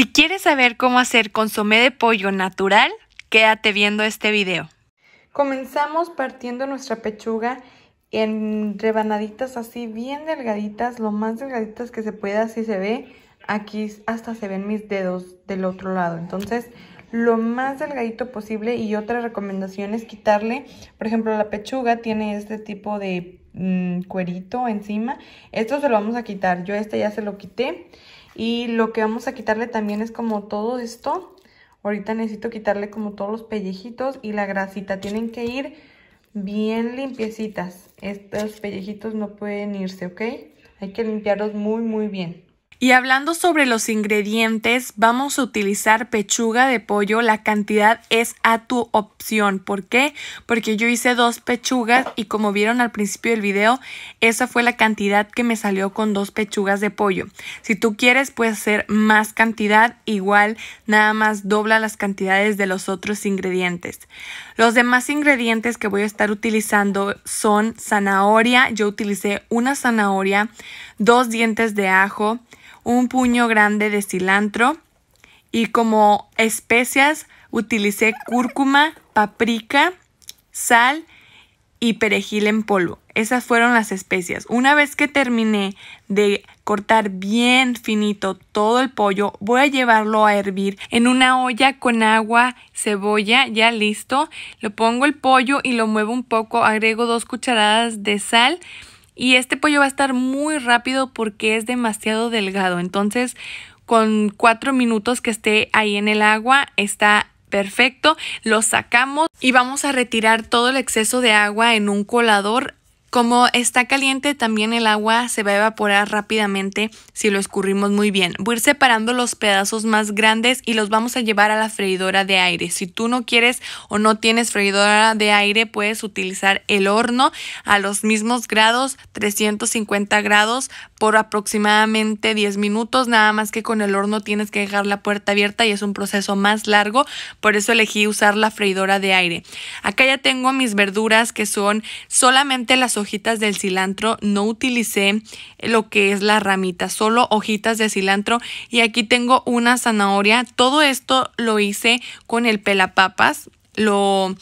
Si quieres saber cómo hacer consomé de pollo natural, quédate viendo este video. Comenzamos partiendo nuestra pechuga en rebanaditas así bien delgaditas, lo más delgaditas que se pueda, así se ve. Aquí hasta se ven mis dedos del otro lado. Entonces, lo más delgadito posible y otra recomendación es quitarle, por ejemplo, la pechuga tiene este tipo de mm, cuerito encima. Esto se lo vamos a quitar. Yo este ya se lo quité. Y lo que vamos a quitarle también es como todo esto. Ahorita necesito quitarle como todos los pellejitos y la grasita. Tienen que ir bien limpiecitas. Estos pellejitos no pueden irse, ¿ok? Hay que limpiarlos muy, muy bien. Y hablando sobre los ingredientes, vamos a utilizar pechuga de pollo. La cantidad es a tu opción. ¿Por qué? Porque yo hice dos pechugas y como vieron al principio del video, esa fue la cantidad que me salió con dos pechugas de pollo. Si tú quieres, puedes hacer más cantidad. Igual, nada más dobla las cantidades de los otros ingredientes. Los demás ingredientes que voy a estar utilizando son zanahoria. Yo utilicé una zanahoria, dos dientes de ajo, un puño grande de cilantro y como especias utilicé cúrcuma, paprika, sal y perejil en polvo. Esas fueron las especias. Una vez que terminé de cortar bien finito todo el pollo, voy a llevarlo a hervir en una olla con agua, cebolla, ya listo. Lo pongo el pollo y lo muevo un poco, agrego dos cucharadas de sal y este pollo va a estar muy rápido porque es demasiado delgado. Entonces, con cuatro minutos que esté ahí en el agua, está perfecto. Lo sacamos y vamos a retirar todo el exceso de agua en un colador como está caliente, también el agua se va a evaporar rápidamente si lo escurrimos muy bien. Voy a ir separando los pedazos más grandes y los vamos a llevar a la freidora de aire. Si tú no quieres o no tienes freidora de aire, puedes utilizar el horno a los mismos grados, 350 grados por aproximadamente 10 minutos. Nada más que con el horno tienes que dejar la puerta abierta y es un proceso más largo. Por eso elegí usar la freidora de aire. Acá ya tengo mis verduras que son solamente las hojitas del cilantro, no utilicé lo que es la ramita, solo hojitas de cilantro y aquí tengo una zanahoria. Todo esto lo hice con el pelapapas, lo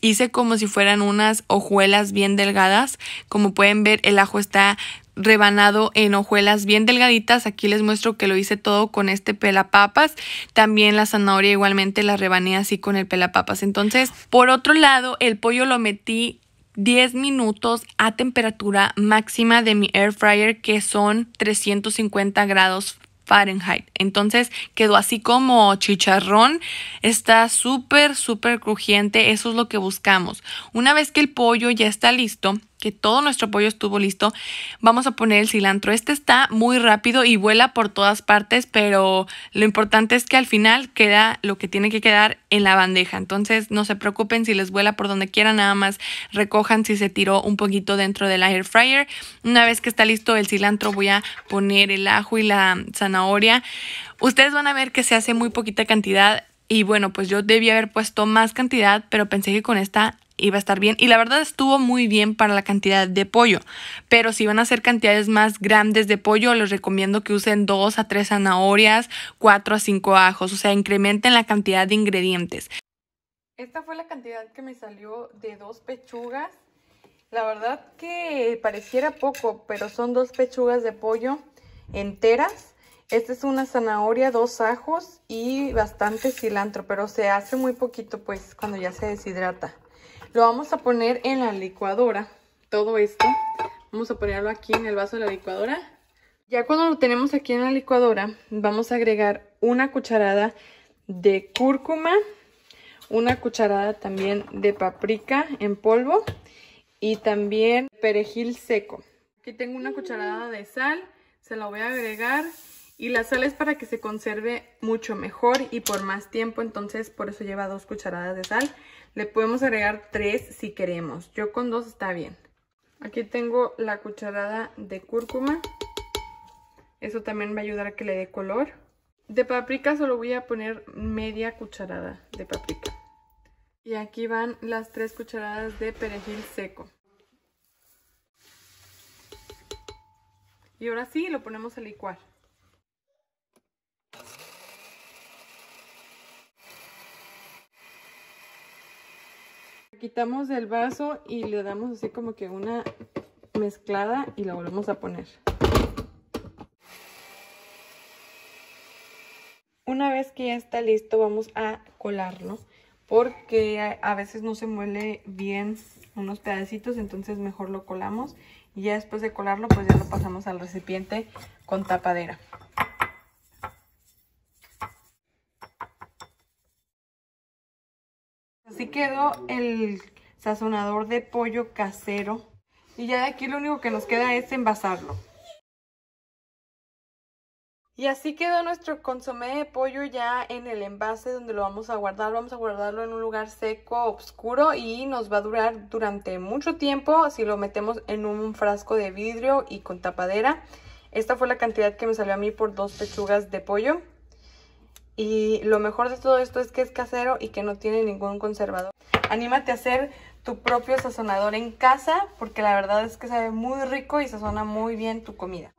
hice como si fueran unas hojuelas bien delgadas. Como pueden ver, el ajo está rebanado en hojuelas bien delgaditas. Aquí les muestro que lo hice todo con este pelapapas. También la zanahoria igualmente la rebané así con el pelapapas. Entonces, por otro lado, el pollo lo metí 10 minutos a temperatura máxima de mi air fryer que son 350 grados Fahrenheit. Entonces quedó así como chicharrón. Está súper, súper crujiente. Eso es lo que buscamos. Una vez que el pollo ya está listo, que todo nuestro pollo estuvo listo, vamos a poner el cilantro. Este está muy rápido y vuela por todas partes, pero lo importante es que al final queda lo que tiene que quedar en la bandeja. Entonces no se preocupen si les vuela por donde quieran, nada más recojan si se tiró un poquito dentro del air fryer. Una vez que está listo el cilantro voy a poner el ajo y la zanahoria. Ustedes van a ver que se hace muy poquita cantidad y bueno, pues yo debí haber puesto más cantidad, pero pensé que con esta iba a estar bien. Y la verdad estuvo muy bien para la cantidad de pollo. Pero si van a hacer cantidades más grandes de pollo, les recomiendo que usen 2 a 3 zanahorias, 4 a 5 ajos. O sea, incrementen la cantidad de ingredientes. Esta fue la cantidad que me salió de dos pechugas. La verdad que pareciera poco, pero son dos pechugas de pollo enteras. Esta es una zanahoria, dos ajos y bastante cilantro, pero se hace muy poquito pues cuando ya se deshidrata. Lo vamos a poner en la licuadora, todo esto. Vamos a ponerlo aquí en el vaso de la licuadora. Ya cuando lo tenemos aquí en la licuadora, vamos a agregar una cucharada de cúrcuma, una cucharada también de paprika en polvo y también perejil seco. Aquí tengo una cucharada de sal, se la voy a agregar y la sal es para que se conserve mucho mejor y por más tiempo, entonces por eso lleva dos cucharadas de sal. Le podemos agregar tres si queremos. Yo con dos está bien. Aquí tengo la cucharada de cúrcuma. Eso también va a ayudar a que le dé color. De paprika solo voy a poner media cucharada de paprika. Y aquí van las tres cucharadas de perejil seco. Y ahora sí lo ponemos a licuar. Quitamos el vaso y le damos así como que una mezclada y la volvemos a poner. Una vez que ya está listo vamos a colarlo porque a veces no se muele bien unos pedacitos, entonces mejor lo colamos y ya después de colarlo pues ya lo pasamos al recipiente con tapadera. Así quedó el sazonador de pollo casero. Y ya de aquí lo único que nos queda es envasarlo. Y así quedó nuestro consomé de pollo ya en el envase donde lo vamos a guardar. Vamos a guardarlo en un lugar seco, oscuro y nos va a durar durante mucho tiempo si lo metemos en un frasco de vidrio y con tapadera. Esta fue la cantidad que me salió a mí por dos pechugas de pollo. Y lo mejor de todo esto es que es casero y que no tiene ningún conservador. Anímate a hacer tu propio sazonador en casa porque la verdad es que sabe muy rico y sazona muy bien tu comida.